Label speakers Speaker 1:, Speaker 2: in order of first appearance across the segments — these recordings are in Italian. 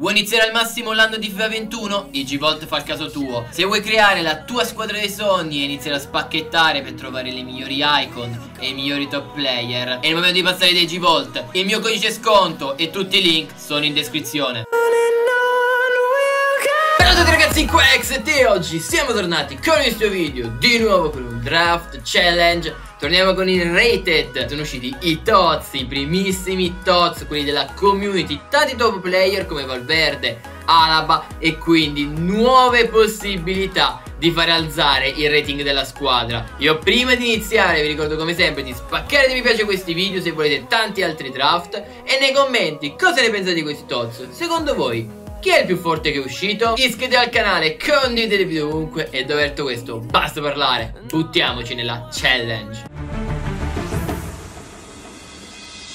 Speaker 1: Vuoi iniziare al massimo l'anno di FIFA 21? Igivolt fa il caso tuo. Se vuoi creare la tua squadra dei sogni e iniziare a spacchettare per trovare le migliori icon e i migliori top player, è il momento di passare dai Igivolt. Il mio codice sconto e tutti i link sono in descrizione. Ciao a tutti ragazzi, qua è XT e oggi siamo tornati con il nuovo video di nuovo con un draft challenge Torniamo con il rated. Sono usciti i TOTS, i primissimi TOTS Quelli della community. Tanti top player come Valverde, Alaba E quindi nuove possibilità di fare alzare il rating della squadra. Io prima di iniziare vi ricordo come sempre di spaccare di mi piace questi video se volete tanti altri draft E nei commenti cosa ne pensate di questi TOTS. Secondo voi chi è il più forte che è uscito? Iscrivetevi al canale, condividete il video ovunque. E dopo detto questo? Basta parlare. Buttiamoci nella challenge.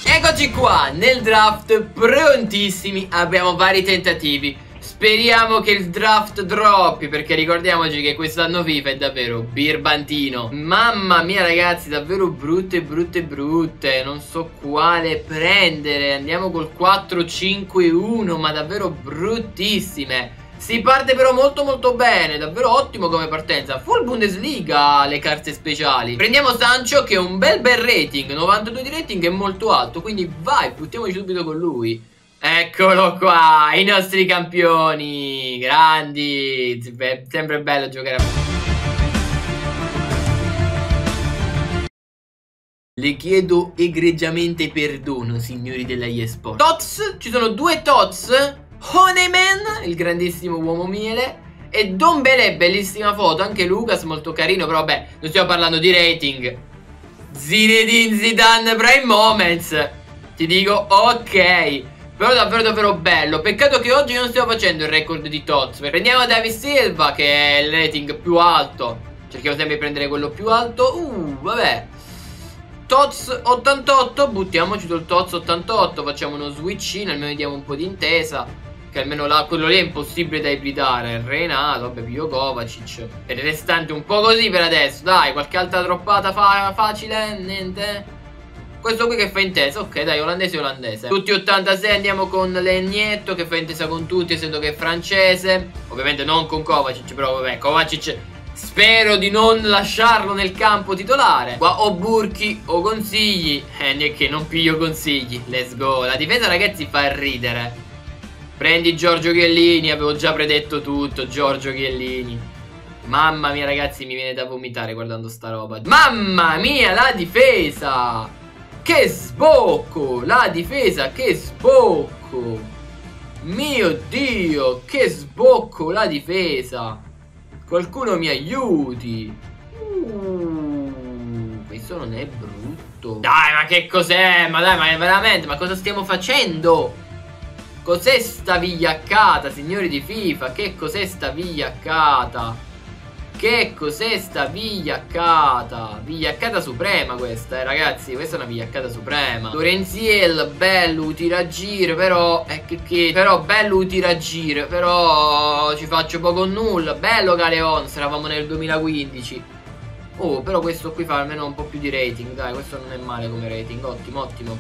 Speaker 1: Eccoci qua, nel draft prontissimi abbiamo vari tentativi Speriamo che il draft droppi perché ricordiamoci che quest'anno FIFA è davvero birbantino. Mamma mia ragazzi davvero brutte brutte brutte. Non so quale prendere. Andiamo col 4-5-1 ma davvero bruttissime. Si parte però molto molto bene, davvero ottimo come partenza. Full Bundesliga le carte speciali. Prendiamo Sancho che è un bel bel rating. 92 di rating è molto alto Quindi vai, buttiamoci subito con lui Eccolo qua, i nostri campioni Grandi È sempre bello giocare a... Le chiedo egregiamente perdono, signori della eSport. Tots, ci sono due Tots Honeyman, il grandissimo uomo miele E Don Belé, bellissima foto Anche Lucas, molto carino Però vabbè, non stiamo parlando di rating. Zinedine Zidane Prime Moments. Ti dico ok Però davvero davvero bello Peccato che oggi non stiamo facendo il record di Tots Prendiamo David Silva Che è il rating più alto Cerchiamo sempre di prendere quello più alto Uh, vabbè Tots 88 Buttiamoci sul Tots 88 Facciamo uno switchino Almeno diamo un po' di intesa che almeno là, quello lì è impossibile da ibridare. Renato, vabbè, Pio Kovacic. Per il restante un po' così per adesso. Dai, qualche altra droppata fa facile? Niente. Questo qui che fa intesa, ok dai, olandese olandese. Tutti 86 andiamo con Legnetto che fa intesa con tutti essendo che è francese. Ovviamente non con Kovacic, però vabbè, Kovacic Spero di non lasciarlo nel campo titolare. Qua o Burchi o consigli. Eh, che non piglio consigli. Let's go. La difesa ragazzi fa ridere. Prendi Giorgio Chiellini, avevo già predetto tutto, Giorgio Chiellini. Mamma mia ragazzi, mi viene da vomitare guardando sta roba. Mamma mia, la difesa! Che sbocco! La difesa, che sbocco! Mio Dio, che sbocco la difesa! Qualcuno mi aiuti! Uh, questo non è brutto. Dai, ma che cos'è? Ma dai, ma veramente, ma cosa stiamo facendo? Cos'è sta vigliaccata, signori di FIFA? Che cos'è sta vigliaccata? Che cos'è sta vigliaccata? Vigliaccata suprema questa, eh ragazzi Questa è una vigliaccata suprema Lorenziel, bello, tiragire Però, eh, che, che, però bello tiragire Però ci faccio poco o nulla Bello Galeon, eravamo nel 2015 Oh, però questo qui fa almeno un po' più di rating Dai, questo non è male come rating Ottimo, ottimo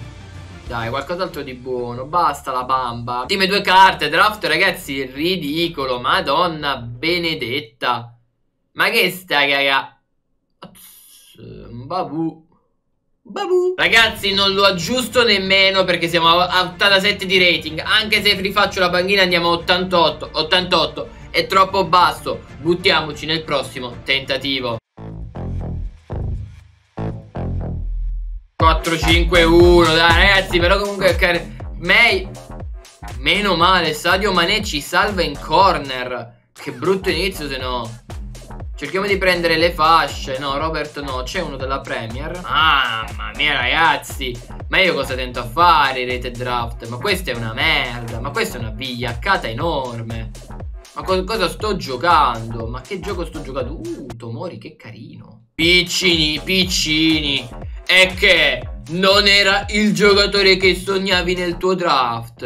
Speaker 1: dai, qualcos'altro di buono. Basta la bamba. Ultime due carte. Draft, ragazzi, ridicolo. Madonna benedetta. Ma che sta, raga? Babu. Babu. Ragazzi, non lo aggiusto nemmeno perché siamo a 87 di rating. Anche se rifaccio la banchina andiamo a 88. 88. È troppo basso. Buttiamoci nel prossimo tentativo. 4-5-1 Dai ragazzi però comunque May Meno male Sadio Mané ci salva in corner Che brutto inizio se no Cerchiamo di prendere le fasce. No Robert no C'è uno della Premier. Mamma mia ragazzi. Ma io cosa tento a fare rated draft? Ma questa è una merda Ma questa è una vigliaccata enorme. Ma co cosa sto giocando? Ma che gioco sto giocando Uh Tomori che carino. Piccini piccini. È che non era il giocatore che sognavi nel tuo draft.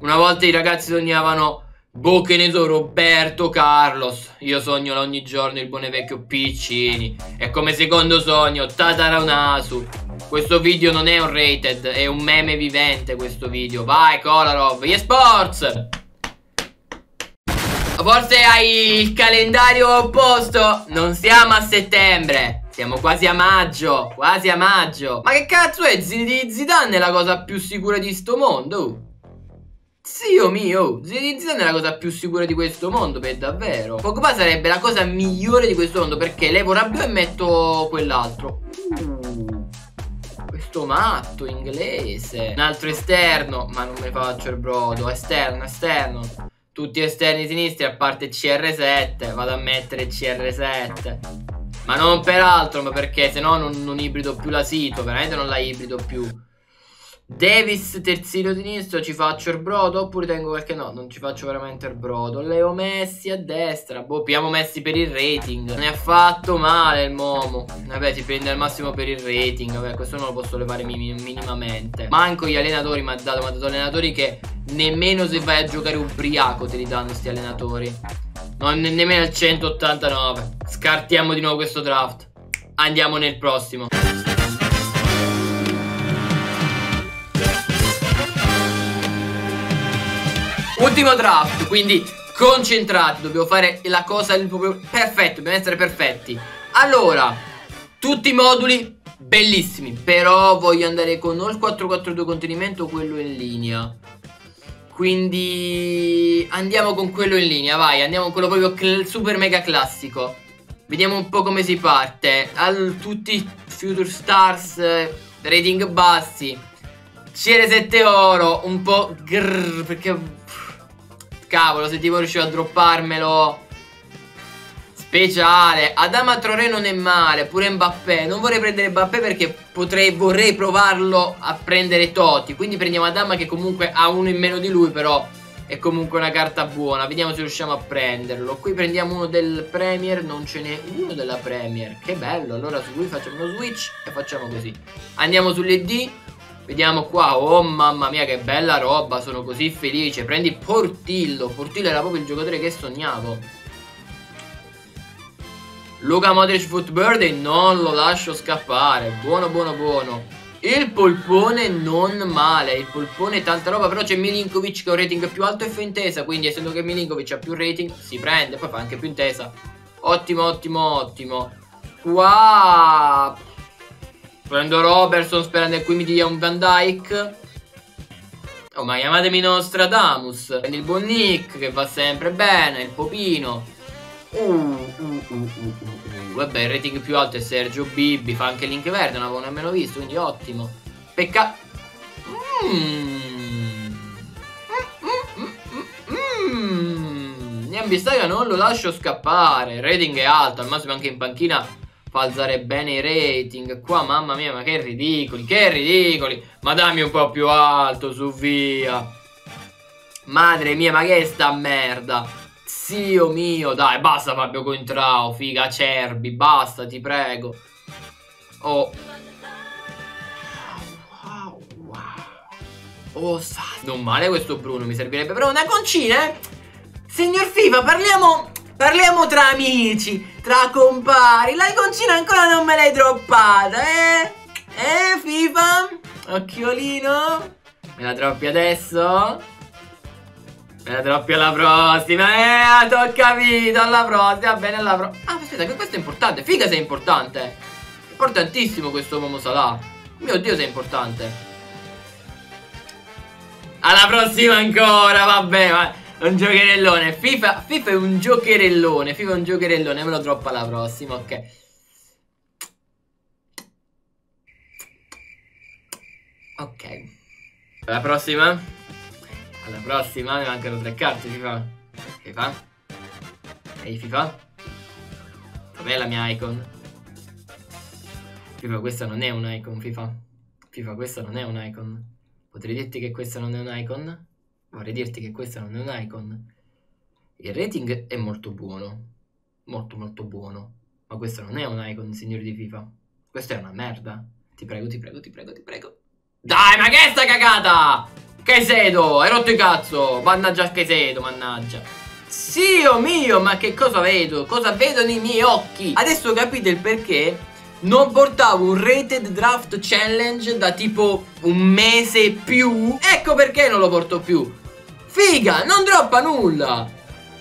Speaker 1: Una volta i ragazzi sognavano, boh che ne so, Roberto Carlos. Io sogno ogni giorno il buone vecchio Piccini. E come secondo sogno, Tataranasu. Questo video non è un rated, è un meme vivente questo video. Vai Kolarov, eSports! Forse hai il calendario opposto. Non siamo a settembre. Siamo quasi a maggio. Quasi a maggio. Ma che cazzo è? Zidane è la cosa più sicura di sto mondo. Zio mio, Zinedine Zidane è la cosa più sicura di questo mondo, per davvero. Pogba sarebbe la cosa migliore di questo mondo perché levo Rabiot e metto quell'altro. Uh, questo matto inglese. Un altro esterno, ma non mi faccio il brodo. Esterno, esterno. Tutti esterni sinistri a parte CR7. Vado a mettere CR7. Ma non per altro, ma perché se no non, non ibrido più la sito. Veramente non la ibrido più. Davis terzino sinistro ci faccio il brodo? Oppure tengo qualche? No non ci faccio veramente il brodo. Leo Messi a destra. Boh piamo Messi per il rating. Ne ha fatto male il Momo. Vabbè ti prende al massimo per il rating. Vabbè questo non lo posso levare minimamente. Manco gli allenatori mi ha dato mi ha dato allenatori che nemmeno se vai a giocare ubriaco te li danno questi allenatori. Non nemmeno al 189 scartiamo di nuovo questo draft. Andiamo nel prossimo Ultimo draft, quindi concentrati, dobbiamo fare la cosa perfetto, dobbiamo essere perfetti. Allora, tutti i moduli bellissimi, però voglio andare con o il 442 contenimento o quello in linea. Quindi andiamo con quello in linea, vai, andiamo con quello proprio super mega classico. Vediamo un po' come si parte. Al, tutti Future Stars, rating bassi. CR7 oro, un po' grrr, perché Cavolo, se tipo riuscivo a dropparmelo. Speciale. Adama Traoré non è male Pure Mbappé. Non vorrei prendere Mbappé perché potrei, vorrei provarlo a prendere Toti Quindi prendiamo Adama che comunque ha uno in meno di lui Però è comunque una carta buona. Vediamo se riusciamo a prenderlo. Qui prendiamo uno del Premier Non ce n'è uno della Premier. Che bello Allora su lui facciamo uno switch E facciamo così. Andiamo sulle D Vediamo qua, oh mamma mia che bella roba, sono così felice. Prendi Portillo, Portillo era proprio il giocatore che sognavo. Luca Modric Footbird e non lo lascio scappare. Buono, buono, buono. Il polpone non male Il polpone tanta roba Però c'è Milinkovic che ha un rating più alto e fa intesa Quindi essendo che Milinkovic ha più rating Si prende, poi fa anche più intesa. Ottimo, ottimo, ottimo. Qua Prendo Robertson sperando che qui mi dia un Van Dyke. Oh, ma chiamatemi Nostradamus. Prendi il buon Nick che va sempre bene, il Popino. Uh, uh, uh, uh, uh. Vabbè, il rating più alto è Sergio Bibbi, fa anche Link Verde, non avevo nemmeno visto, quindi ottimo. Peccato. Mmm. Mmm. Niambistaga non lo lascio scappare. Il rating è alto, al massimo anche in panchina alzare bene i rating. Qua, mamma mia, ma che ridicoli, che ridicoli. Ma dammi un po' più alto, su via. Madre mia, ma che è sta merda? Zio mio, dai, basta Fabio Contrao, figa Cerbi, basta, ti prego. Oh. Wow, wow. Oh, sa, non male questo Bruno, mi servirebbe però una concina, eh? Signor FIFA, parliamo Parliamo tra amici, tra compari. La iconcina ancora non me l'hai droppata, eh? Eh, FIFA? Occhiolino? Me la droppi adesso? Me la droppi alla prossima, eh, ho capito, alla prossima, va bene, alla prossima. Ah, aspetta, che questo è importante, figa sei importante. Importantissimo questo Momo Salah. Mio Dio sei importante. Alla prossima ancora, vabbè, Un giocherellone. FIFA, FIFA è un giocherellone. FIFA è un giocherellone. Me lo droppa la prossima, ok. Ok. La prossima? Alla prossima mi mancano tre carte, FIFA. FIFA? Ehi, FIFA? Dov'è la mia icon? FIFA, questa non è un icon, FIFA. FIFA, questa non è un icon. Potrei dirti che questa non è un icon? Vorrei dirti che questa non è un icon. Il rating è molto buono, molto molto buono, ma questo non è un icon, signori di FIFA. Questa è una merda. Ti prego, ti prego, ti prego, ti prego. Dai, ma che è sta cagata? Caicedo, hai rotto il cazzo. Mannaggia Caicedo, mannaggia. Dio mio, ma che cosa vedo? Cosa vedono i miei occhi? Adesso capite il perché non portavo un rated draft challenge da tipo un mese più. Ecco perché non lo porto più. Figa, non droppa nulla.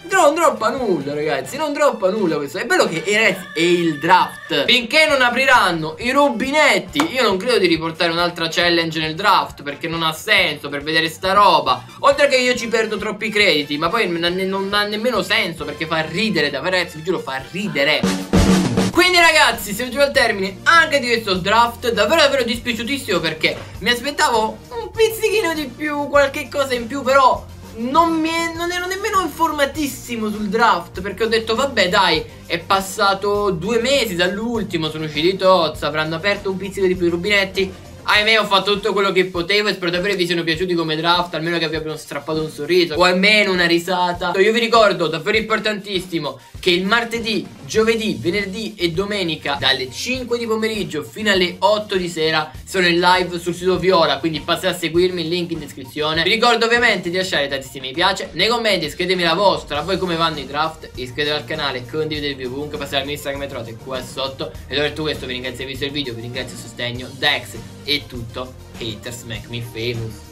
Speaker 1: Non droppa nulla ragazzi Non droppa nulla questo. È bello che ragazzi è il draft Finché non apriranno i rubinetti Io non credo di riportare un'altra challenge nel draft Perché non ha senso per vedere sta roba. Oltre che io ci perdo troppi crediti Ma poi non ha nemmeno senso Perché fa ridere davvero ragazzi Vi giuro fa ridere quindi ragazzi siamo giunti al termine anche di questo draft Davvero davvero dispiaciutissimo perché mi aspettavo un pizzichino di più Qualche cosa in più però non, è, non, ero nemmeno informatissimo sul draft perché ho detto vabbè dai è passato due mesi dall'ultimo sono usciti i Tots avranno aperto un pizzico di più i rubinetti Ahimè ho fatto tutto quello che potevo e spero davvero vi siano piaciuti come draft Almeno che vi abbiano strappato un sorriso O almeno una risata. Io vi ricordo davvero importantissimo Che il martedì, giovedì, venerdì e domenica Dalle 5 di pomeriggio fino alle 8 di sera Sono in live sul sito Viola Quindi passate a seguirmi, il link in descrizione. Vi ricordo ovviamente di lasciare tantissimi mi piace Nei commenti scrivetemi la vostra voi come vanno i draft Iscrivetevi al canale, condividetevi ovunque Passate al mio Instagram e trovate qua sotto. E detto questo vi ringrazio per il video Vi ringrazio il sostegno Dex e tutto. Haters make me famous